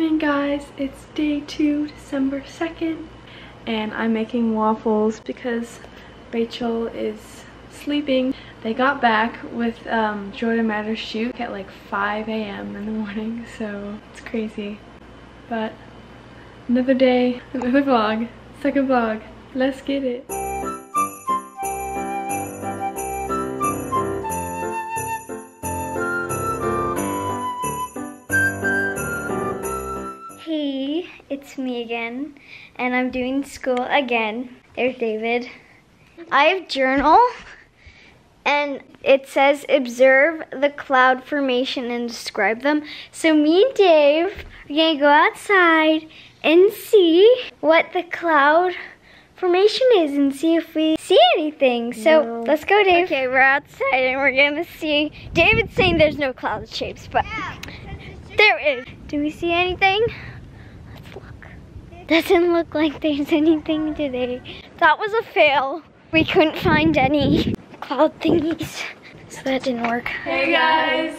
morning guys, it's day two, December 2nd, and I'm making waffles because Rachel is sleeping. They got back with um, Jordan Matter's shoot at like 5 a.m. in the morning, so it's crazy. But another day, another vlog, second vlog, let's get it. It's me again, and I'm doing school again. There's David. I have journal, and it says observe the cloud formation and describe them. So me and Dave are gonna go outside and see what the cloud formation is and see if we see anything. So No. let's go, Dave. Okay, we're outside and we're gonna see. David's saying there's no cloud shapes, but there is. Do we see anything? Doesn't look like there's anything today. That was a fail. We couldn't find any cloud thingies, so that didn't work. Hey guys!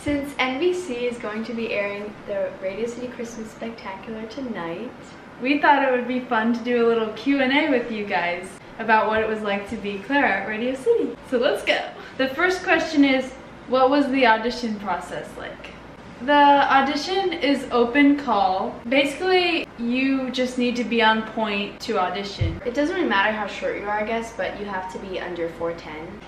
Since NBC is going to be airing the Radio City Christmas Spectacular tonight, we thought it would be fun to do a little Q&A with you guys about what it was like to be Clara at Radio City. So let's go! The first question is, what was the audition process like? The audition is open call. Basically, you just need to be on point to audition. It doesn't really matter how short you are, I guess, but you have to be under 4'10".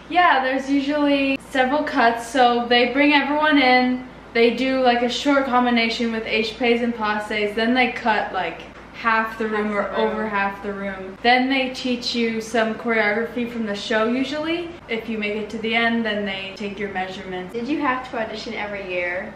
Yeah, there's usually several cuts, so they bring everyone in, they do like a short combination with HPAs and passes, then they cut like half the room or the room. over half the room. Then they teach you some choreography from the show usually. If you make it to the end, then they take your measurements. Did you have to audition every year?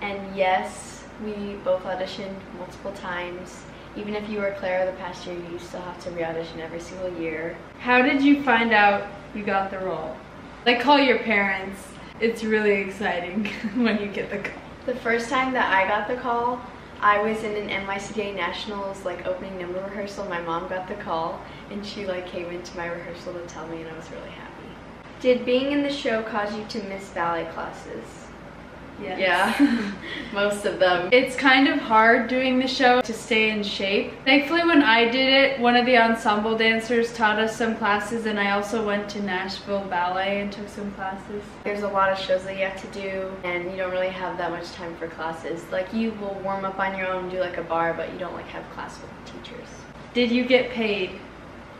And yes, we both auditioned multiple times. Even if you were Clara the past year, you still have to re-audition every single year. How did you find out you got the role? Like call your parents. It's really exciting when you get the call. The first time that I got the call, I was in an NYCDA Nationals like opening number rehearsal. My mom got the call and she like came into my rehearsal to tell me and I was really happy. Did being in the show cause you to miss ballet classes? Yes. Yeah, most of them. It's kind of hard doing the show to stay in shape. Thankfully when I did it, one of the ensemble dancers taught us some classes and I also went to Nashville Ballet and took some classes. There's a lot of shows that you have to do and you don't really have that much time for classes. Like you will warm up on your own, do like a barre, but you don't like have class with teachers. Did you get paid?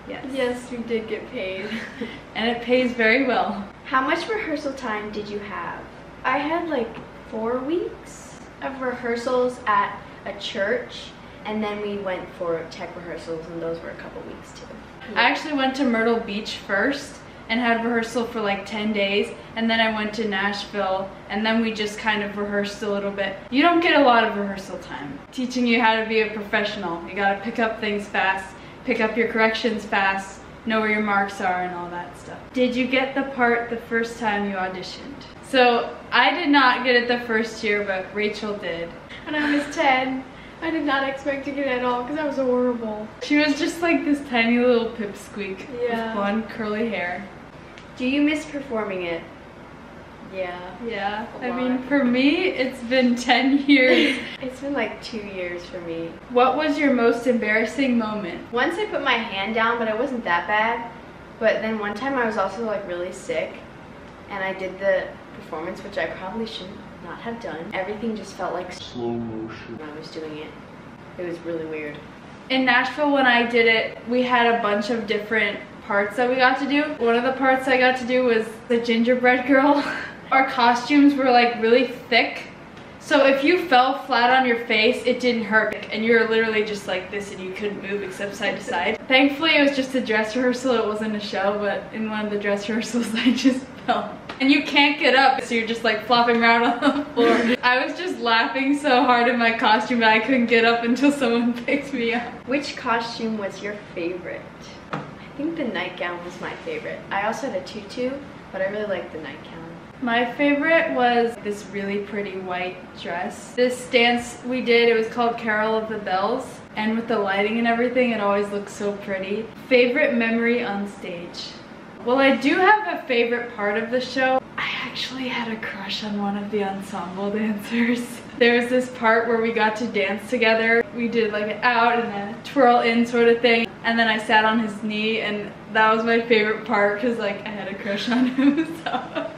Yes. Yes, we did get paid. And it pays very well. How much rehearsal time did you have? I had like four weeks of rehearsals at a church and then we went for tech rehearsals and those were a couple weeks too. I actually went to Myrtle Beach first and had rehearsal for like 10 days and then I went to Nashville and then we just kind of rehearsed a little bit. You don't get a lot of rehearsal time. Teaching you how to be a professional. You gotta pick up things fast, pick up your corrections fast, know where your marks are and all that stuff. Did you get the part the first time you auditioned? So I did not get it the first year, but Rachel did. When I was 10, I did not expect to get it at all because I was horrible. She was just like this tiny little pipsqueak Yeah. with blonde curly hair. Do you miss performing it? Yeah. Yeah, A I mean, for me, it's been 10 years. It's been like two years for me. what was your most embarrassing moment? Once I put my hand down, but it wasn't that bad. But then one time I was also like really sick and I did the performance, which I probably should not have done. Everything just felt like slow motion when I was doing it. It was really weird. In Nashville, when I did it, we had a bunch of different parts that we got to do. One of the parts I got to do was the gingerbread girl. Our costumes were like really thick. So if you fell flat on your face, it didn't hurt. And you were literally just like this and you couldn't move except side to side. Thankfully, it was just a dress rehearsal. It wasn't a show, but in one of the dress rehearsals, I just fell. And you can't get up, so you're just like flopping around on the floor. I was just laughing so hard in my costume that I couldn't get up until someone picked me up. Which costume was your favorite? I think the nightgown was my favorite. I also had a tutu, but I really liked the nightgown. My favorite was this really pretty white dress. This dance we did, it was called Carol of the Bells. And with the lighting and everything, it always looks so pretty. Favorite memory on stage? Well, I do have a favorite part of the show. I actually had a crush on one of the ensemble dancers. There was this part where we got to dance together. We did like an out and a twirl in sort of thing. And then I sat on his knee and that was my favorite part because like I had a crush on him. So.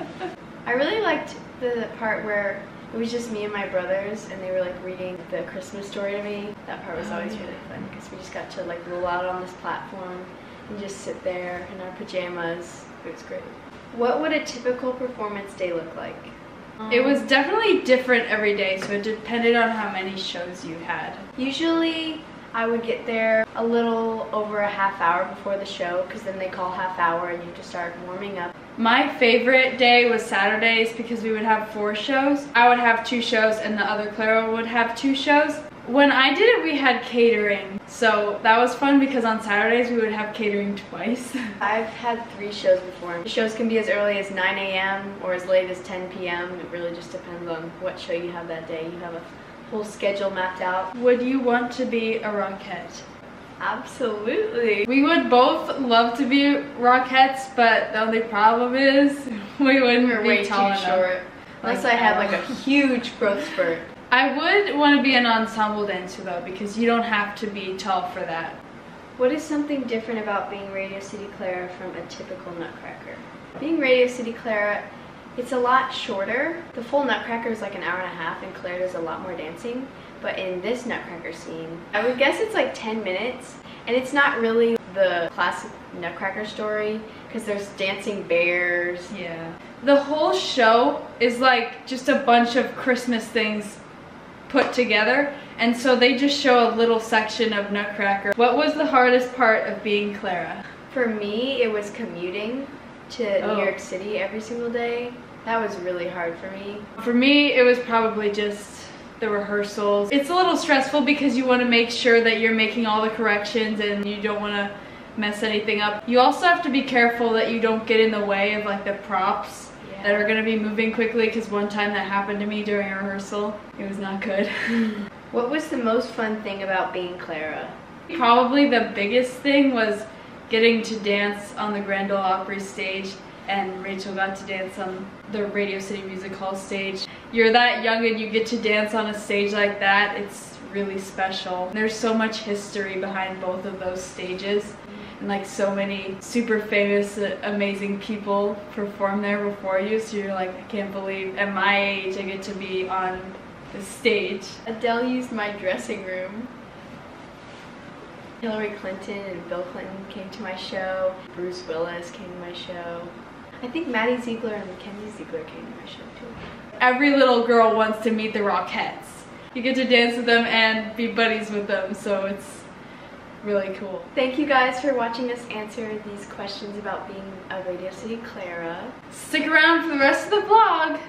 I really liked the part where it was just me and my brothers and they were like reading the Christmas story to me. That part was Oh, always yeah. really fun because we just got to like roll out on this platform and just sit there in our pajamas. It was great. What would a typical performance day look like? It was definitely different every day, so it depended on how many shows you had. Usually I would get there a little over a half hour before the show because then they call half hour and you have to start warming up. My favorite day was Saturdays because we would have four shows. I would have two shows and the other Clara would have two shows. When I did it, we had catering. So that was fun because on Saturdays we would have catering twice. I've had three shows before. The shows can be as early as 9 a.m. or as late as 10 p.m. It really just depends on what show you have that day. You have a whole schedule mapped out. would you want to be a Rockette? Absolutely. We would both love to be Rockettes, but the only problem is we wouldn't We're be way too tall enough. short. Unless Like, I had like a huge growth spurt. I would want to be an ensemble dancer though because you don't have to be tall for that. What is something different about being Radio City Clara from a typical Nutcracker? Being Radio City Clara, it's a lot shorter. The full Nutcracker is like an hour and a half, and Clara does a lot more dancing. But in this Nutcracker scene, I would guess it's like 10 minutes, and it's not really the classic Nutcracker story because there's dancing bears. Yeah. The whole show is like just a bunch of Christmas things put together. And so they just show a little section of Nutcracker. What was the hardest part of being Clara? For me, it was commuting to Oh. New York oh. City every single day. That was really hard for me. For me, it was probably just the rehearsals. It's a little stressful because you want to make sure that you're making all the corrections and you don't want to mess anything up. You also have to be careful that you don't get in the way of like the props That are going to be moving quickly because one time that happened to me during a rehearsal. It was not good. What was the most fun thing about being Clara? Probably the biggest thing was getting to dance on the Grand Ole Opry stage and Rachel got to dance on the Radio City Music Hall stage. You're that young and you get to dance on a stage like that. It's really special. There's so much history behind both of those stages and like so many super famous amazing people perform there before you so you're like I can't believe at my age I get to be on the stage. Adele used my dressing room. Hillary Clinton and Bill Clinton came to my show. Bruce Willis came to my show. I think Maddie Ziegler and Mackenzie Ziegler came to my show too. every little girl wants to meet the Rockettes. You get to dance with them and be buddies with them, so it's really cool. Thank you guys for watching us answer these questions about being a Radio City Clara. Stick around for the rest of the vlog.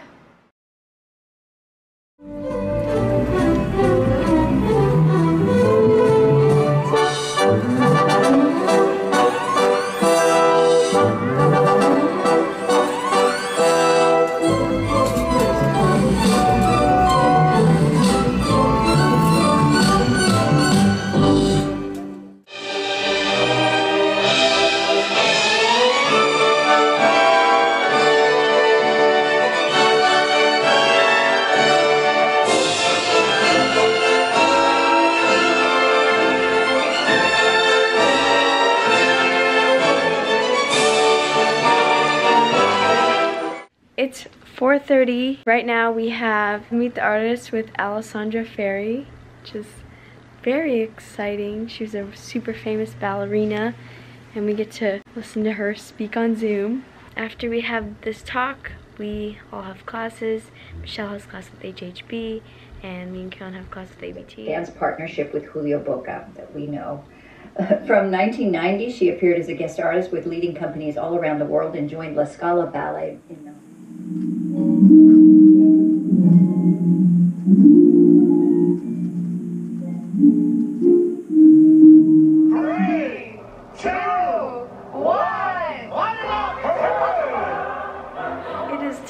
4.30. Right now we have Meet the Artist with Alessandra Ferri, which is very exciting. She's a super famous ballerina and we get to listen to her speak on Zoom. After we have this talk, we all have classes. Michelle has class with HHB and me and Karen have class with ABT. dance partnership with Julio Bocca that we know. From 1990, she appeared as a guest artist with leading companies all around the world and joined La Scala Ballet in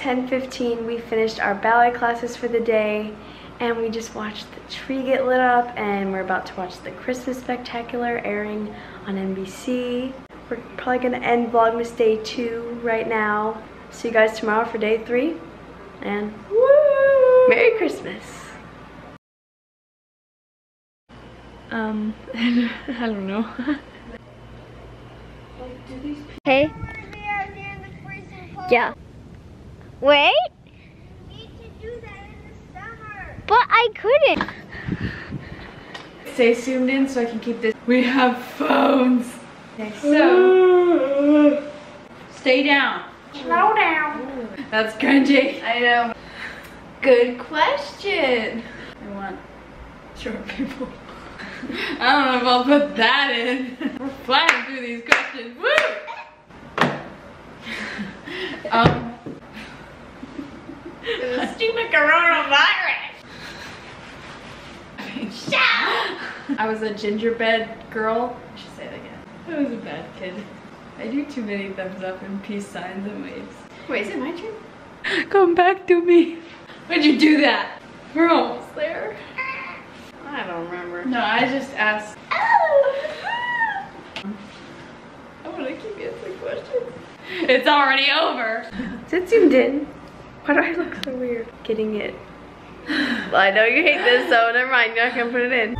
10:15. We finished our ballet classes for the day and we just watched the tree get lit up and we're about to watch the Christmas spectacular airing on NBC. We're probably going to end Vlogmas Day 2 right now. See you guys tomorrow for day 3 and Merry Christmas. Um, I don't know. Hey? Yeah. Wait? But I couldn't. Stay zoomed in so I can keep this. We have phones. Okay, so. Stay down. Slow down. That's cringy. I know. Good question. I want short people. I don't know if I'll put that in. We're flying through these questions. Woo! um, The stupid coronavirus. I was a gingerbread girl. I should say it again. I was a bad kid. I do too many thumbs up and peace signs and waves. Wait, is it my turn? Come back to me. Why'd you do that? We're almost there. I don't remember. No, I just asked. I want to keep answering questions. It's already over. Is it zoomed in? Why do I look so weird getting it? I know you hate this, so never mind. You're not gonna put it in.